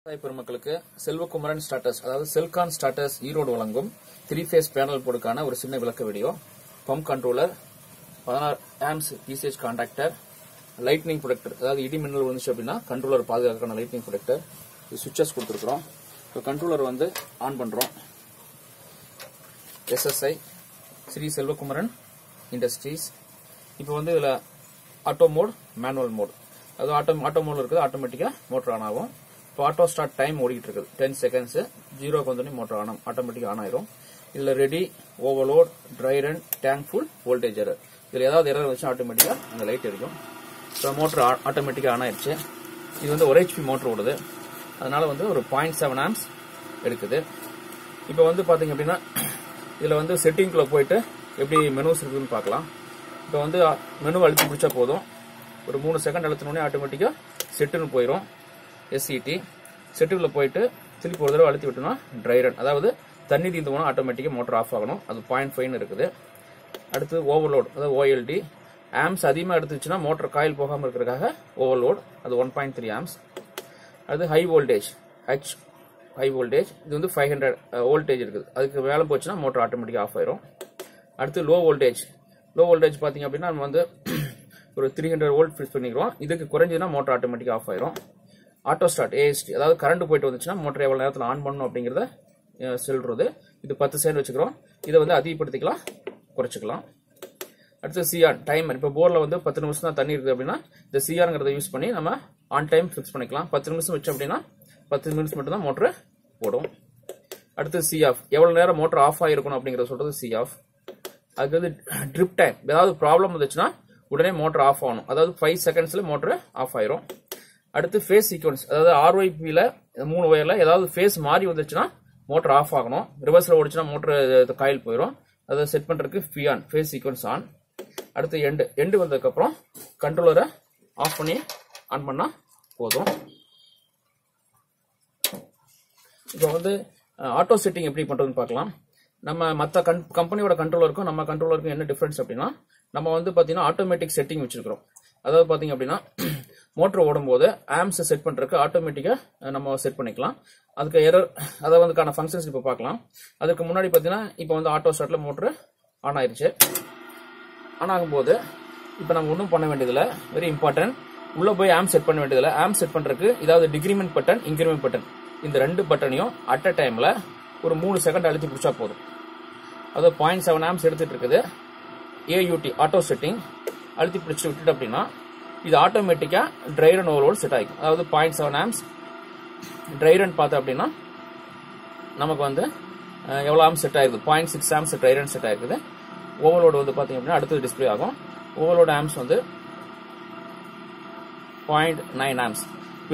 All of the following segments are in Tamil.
விவசாய பெருமக்களுக்கு செல்வகுமரன் ஸ்டாட்டஸ் அதாவது செல்கான் ஸ்டாட்டஸ் ஈரோடு வழங்கும் த்ரீ ஃபேஸ் பேனல் போர்டுக்கான ஒரு சின்ன விளக்க வீடியோ பம்ப் கண்ட்ரோலர் பதினாறு amps PCH contactor lightning protector அதாவது இடி மின்னல் வந்துச்சு அப்படின்னா கண்ட்ரோலர் பாதுகாக்கான லைட்னிங் ப்ரொடக்டர் சுவிச்சஸ் கொடுத்துருக்குறோம். இப்போ கண்ட்ரோலர் வந்து ஆன் பண்ணுறோம் எஸ்எஸ்ஐ ஸ்ரீ செல்வகுமரன் இண்டஸ்ட்ரீஸ் இப்போ வந்து இதில் ஆட்டோ மோட் மேனுவல் மோட் அது ஆட்டோ ஆட்டோ மோட் இருக்குது ஆட்டோமேட்டிக்காக மோட்டர் ஆன் ஆகும். இப்போ ஆட்டோ ஸ்டார்ட் டைம் ஓடிக்கிட்டு இருக்குது டென் செகண்ட்ஸ் ஜீரோக்கு வந்தோடனே மோட்டர் ஆன் ஆட்டோமேட்டிக்காக ஆன் ஆயிரும். இதுல ready overload dry run tank full voltage error இதில் ஏதாவது எரர் வச்சு ஆட்டோமேட்டிக்காக அந்த லைட் எரிக்கும் இப்போ மோட்டர் ஆட்டோமேட்டிக்காக ஆன் ஆயிடுச்சு. இது வந்து ஒரு ஹெச்பி மோட்டர் ஓடுது. அதனால வந்து ஒரு பாயிண்ட் செவன் ஆம்ஸ் எடுக்குது. இப்போ வந்து பாத்தீங்க அப்படின்னா இதுல வந்து செட்டிங்குள்ள போயிட்டு எப்படி மெனுஸ் இருக்குதுன்னு பார்க்கலாம் இப்போ வந்து மெனு அழுத்தி பிடிச்சா போதும். ஒரு மூணு செகண்ட் அழுத்தினோடனே ஆட்டோமேட்டிக்கா செட்டுன்னு போயிடும் எஸ்சிடி செட்டுக்குள்ள போயிட்டு திருப்பி ஒரு தடவை அழுத்தி விட்டோம்னா ட்ரை ரன் அதாவது தண்ணி தீர்ந்து போனால் ஆட்டோமேட்டிக்காக மோட்டர் ஆஃப் ஆகணும். அது பாயிண்ட் ஃபைவ்னு இருக்குது. அடுத்து ஓவர்லோட் அதாவது ஓஎல்டி ஆம்ஸ் அதிகமாக எடுத்துச்சுன்னா மோட்டர் காயில் போகாமல் இருக்கிறதுக்காக ஓவர்லோட் அது ஒன் பாயிண்ட் த்ரீ ஆம்ஸ் அடுத்து high voltage H high voltage இது வந்து ஃபைவ் ஹண்ட்ரட் வோல்டேஜ் இருக்குது. அதுக்கு மேலே போச்சுன்னா மோட்டர் ஆட்டோமேட்டிக்காக ஆஃப் ஆயிரும். அடுத்து லோ வோல்டேஜ் லோ வோல்டேஜ் பார்த்தீங்க அப்படின்னா நம்ம வந்து ஒரு த்ரீ ஹண்ட்ரட் வோல்ட் ஃபிக்ஸ் பண்ணிக்கிறோம். இதுக்கு குறைஞ்சதுன்னா மோட்டர் ஆட்டோமேட்டிக்காக ஆஃப் ஆயிரும். ஆட்டோ ஸ்டார்ட் ஏஎஸ்டி அதாவது கரண்ட் போயிட்டு வந்துச்சுன்னா மோட்டர் எவ்வளோ நேரத்தில் ஆன் பண்ணணும் அப்படிங்கிறத சொல்கிறது இது பத்து செகண்ட் வச்சுக்கிறோம். இதை வந்து அதிகப்படுத்திக்கலாம் குறைச்சிக்கலாம். அடுத்து சிஆர் டைமர் இப்போ போரில் வந்து பத்து நிமிஷம் தான் தண்ணி இருக்குது அப்படின்னா இந்த சிஆர்ங்கிறத யூஸ் பண்ணி நம்ம ஆன் டைம் ஃபிக்ஸ் பண்ணிக்கலாம். பத்து நிமிஷம் வச்சோம் அப்படின்னா பத்து நிமிஷம் மட்டும் தான் மோட்டர் ஓடும். அடுத்து சி ஆஃப் எவ்வளோ நேரம் மோட்டர் ஆஃப் ஆகிருக்கணும் அப்படிங்கிறத சொல்கிறது சி ஆஃப் அதுக்கு வந்து ட்ரிப் டைம் ஏதாவது ப்ராப்ளம் வந்துச்சுன்னா உடனே மோட்டர் ஆஃப் ஆகணும். அதாவது ஃபைவ் செகண்ட்ஸில் மோட்டர் ஆஃப் ஆயிரும். அடுத்து ஃபேஸ் சீக்வன்ஸ் அதாவது ஆர்ஒய்பியில் மூணு ஒயரில் ஏதாவது ஃபேஸ் மாறி வந்துச்சுன்னா மோட்டர் ஆஃப் ஆகணும். ரிவர்ஸில் ஓடிச்சுன்னா மோட்டர் காயில் போயிடும் அதை செட் பண்றதுக்கு ஃபியான் ஃபேஸ் சீக்வன்ஸ் ஆன் அடுத்து எண்டு எண்டு வந்ததுக்கப்புறம் கண்ட்ரோலரை ஆஃப் பண்ணி ஆன் பண்ணால் போதும். இப்போ வந்து ஆட்டோ செட்டிங் எப்படி பண்ணுறதுன்னு பார்க்கலாம். நம்ம மற்ற கன் கம்பெனியோட கண்ட்ரோலருக்கும் நம்ம கண்ட்ரோலருக்கும் என்ன டிஃப்ரென்ஸ் அப்படின்னா நம்ம வந்து பார்த்தீங்கன்னா ஆட்டோமேட்டிக் செட்டிங் வச்சிருக்கிறோம். அதாவது பார்த்தீங்க அப்படின்னா மோட்டர் ஓடும்போது ஆம்ஸை செட் பண்ணுறதுக்கு ஆட்டோமேட்டிக்காக நம்ம செட் பண்ணிக்கலாம். அதுக்கு எரர் அதை வந்துக்கான ஃபங்க்ஷன்ஸ் இப்போ பார்க்கலாம். அதுக்கு முன்னாடி பார்த்தீங்கன்னா இப்போ வந்து ஆட்டோ ஸ்டார்ட்ல மோட்டர் ஆன் ஆயிடுச்சு ஆன் ஆகும்போது இப்போ நம்ம ஒன்றும் பண்ண வேண்டியதில்லை. வெரி இம்பார்ட்டன்ட் உள்ளே போய் ஆம் செட் பண்ண வேண்டியதில்லை. ஆம் செட் பண்ணுறதுக்கு இதாவது டிகிரிமெண்ட் பட்டன் இன்க்ரிமெண்ட் பட்டன் இந்த ரெண்டு பட்டனையும் அட் அ டைமில் ஒரு மூணு செகண்ட் அழுத்தி பிடிச்சா போதும். அதாவது பாயிண்ட் செவன் ஆம்ஸ் எடுத்துகிட்டு இருக்குது. ஏயூடி ஆட்டோ செட்டிங் அழுத்தி பிடிச்சி விட்டுட்டு அப்படின்னா இது ஆட்டோமேட்டிக்காக ட்ரை ரன் ஓவரோடு செட் ஆகிக்கும் அதாவது point seven amps dry run பார்த்தோம் அப்படின்னா நமக்கு வந்து எவ்வளோ ஆம்ஸ் ஆம் செட் ஆயிருக்குது? Point six amps dry run set ஆயிருக்குது. ஓவர்லோடு வந்து பார்த்தீங்க அப்படின்னா அடுத்தது டிஸ்ப்ளே ஆகும். ஓவர்லோடு ஆம்ஸ் வந்து பாயிண்ட் நைன் ஆம்ஸ்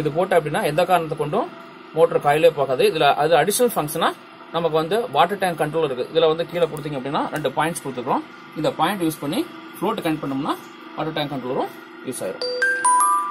இது போட்டு அப்படின்னா எந்த காரணத்தை கொண்டும் மோட்டர் காயிலே போகாது இதில் அது அடிஷனல் ஃபங்க்ஷனாக நமக்கு வந்து வாட்டர் டேங்க் கண்ட்ரோல் இருக்குது இதில் வந்து கீழே கொடுத்தீங்க அப்படின்னா ரெண்டு பாயிண்ட்ஸ் கொடுத்துக்கிறோம் இந்த பாயிண்ட் யூஸ் பண்ணி ஃப்ளோட் கனெக்ட் பண்ணோம்னா வாட்டர் டேங்க் கண்ட்ரோலரும் யூஸ் ஆயிரும்